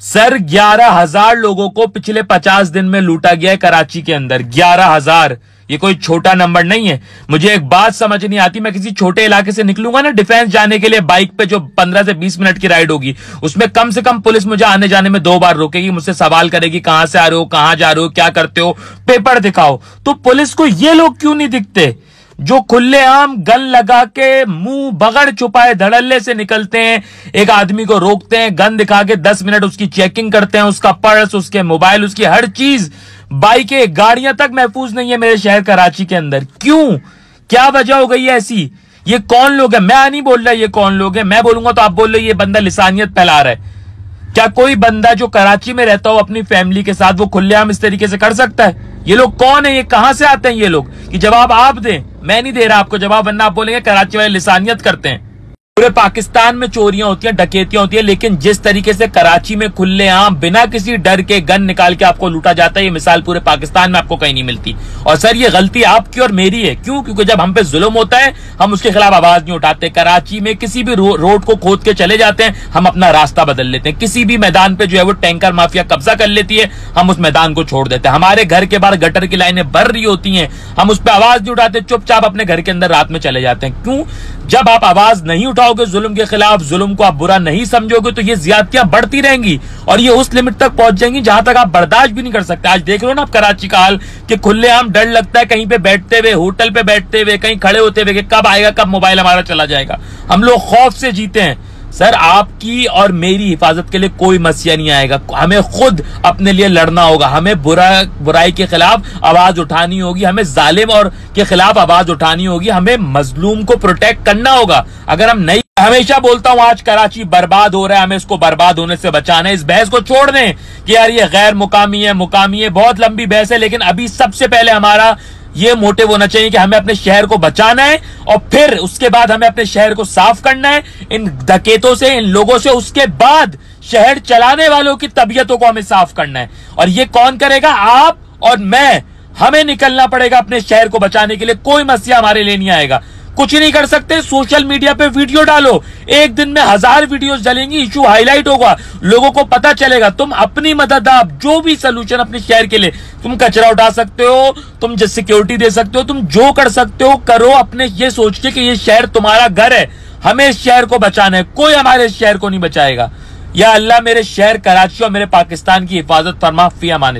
Sir, ग्यारह हज़ार लोगों को पिछले पचास दिन में लूटा गया है कराची के अंदर। ग्यारह हज़ार। ये कोई छोटा नंबर नहीं है। मुझे एक बात समझ नहीं आती, मैं किसी छोटे इलाके से निकलूँगा ना डिफेंस जाने के लिए बाइक पे जो पंद्रह से बीस मिनट की राइड होगी। उसमें कम से कम पुलिस मुझे आने जाने में दो बार रोकेगी, मुझसे सवाल करेगी, कहाँ से आ रहे हो, कहाँ जा रहे हो, क्या करते हो? पेपर दिखाओ। तो पुलिस को ये लोग क्यों नहीं दिखते? जो खुलेआम गन लगा के मुँह बगड़ छुपाए धड़ल्ले से निकलते हैं, एक आदमी को रोकते हैं, गन दिखा के दस मिनट उसकी चेकिंग करते हैं, उसका पर्स, उसके मोबाइल, उसकी हर चीज़। बाइकें, गाड़ियाँ तक महफूज नहीं है मेरे शहर कराची के अंदर। क्यों? क्या वजह हो गई है ऐसी? ये कौन लोग है? मैं नहीं बोल रहा ये कौन लोग है? मैं बोलूँगा तो आप बोल रहे ये बंदा लिसानियत फैला रहा है। क्या कोई बंदा जो कराची में रहता हो अपनी फैमिली के साथ, वो खुलेआम इस तरीके से कर सकता है? ये लोग कौन है? ये कहाँ से आते हैं ये लोग? कि जवाब आप दें, मैं नहीं दे रहा आपको जवाब, वरना आप बोलेंगे, कराची वाले लिसानियत करते हैं। पूरे पाकिस्तान में चोरियाँ होती हैं डकैतियाँ होती हैं लेकिन जिस तरीके से कराची में खुले आम बिना किसी डर के गन निकाल के आपको लूटा जाता है ये मिसाल पूरे पाकिस्तान में आपको कहीं नहीं मिलती। और सर ये गलती आपकी और मेरी है। क्यों? क्योंकि जब हम पे जुल्म होता है हम उसके खिलाफ आवाज़ नहीं उठाते। कराची में किसी भी रो, रोड को खोद के चले जाते हैं हम अपना रास्ता बदल लेते हैं। किसी भी मैदान पे जो है वो टैंकर माफिया कब्जा कर लेती है हम उस मैदान को छोड़ देते हैं। हमारे घर के बाहर गटर की लाइनें भर रही होती हैं हम उस पर आवाज़ नहीं उठाते चुपचाप अपने घर के अंदर रात में चले जाते हैं। क्यों? जब आप आवाज़ नहीं उठाओगे जुल्म के खिलाफ, जुल्म को आप बुरा नहीं समझोगे तो ये ज्यादतियाँ बढ़ती रहेंगी और ये उस लिमिट तक पहुँच जाएँगी जहाँ तक आप बर्दाश्त भी नहीं कर सकते। आज देख रहे हो ना आप कराची का हाल, कि खुलेआम डर लगता है कहीं पे बैठते हुए, होटल पे बैठते हुए, कहीं खड़े होते हुए कब आएगा, कब मोबाइल हमारा चला जाएगा। हम लोग खौफ से जीते हैं। सर, आपकी और मेरी हिफाजत के लिए कोई मसीहा नहीं आएगा। हमें खुद अपने लिए लड़ना होगा। हमें बुरा, बुराई के खिलाफ आवाज़ उठानी होगी। हमें जालिम और के खिलाफ आवाज़ उठानी होगी। हमें मजलूम को प्रोटेक्ट करना होगा। अगर हम नहीं हमेशा बोलता हूँ, आज कराची बर्बाद हो रहा है, हमें इसको बर्बाद होने से बचाना है, इस बहस को छोड़ दें कि यार ये गैर मुकामी है मुकामी है, बहुत लंबी बहस है, लेकिन अभी सबसे पहले हमारा ये मोटिव होना चाहिए कि हमें अपने शहर को बचाना है और फिर उसके बाद हमें अपने शहर को साफ़ करना है, इन धकेतों से, इन लोगों से, उसके बाद शहर चलाने वालों की तबीयतों को हमें साफ़ करना है। और ये कौन करेगा? आप और मैं। हमें निकलना पड़ेगा अपने शहर को बचाने के लिए, कोई मसीहा हमारे लिए नहीं आएगा। कुछ नहीं कर सकते। सोशल मीडिया पे वीडियो डालो। एक दिन में हज़ार वीडियोस जलेंगी इशू हाईलाइट होगा। लोगों को पता चलेगा। तुम अपनी मदद, आप जो भी सोल्यूशन अपने शहर के लिए, तुम कचरा उठा सकते हो, तुम जिस सिक्योरिटी दे सकते हो, तुम जो कर सकते हो, करो अपने ये सोच के कि ये शहर तुम्हारा घर है। हमें इस शहर को बचाना है। कोई हमारे इस शहर को नहीं बचाएगा। या अल्लाह मेरे शहर, कराची और मेरे पाकिस्तान की हिफाजत फरमा फ़ी अमान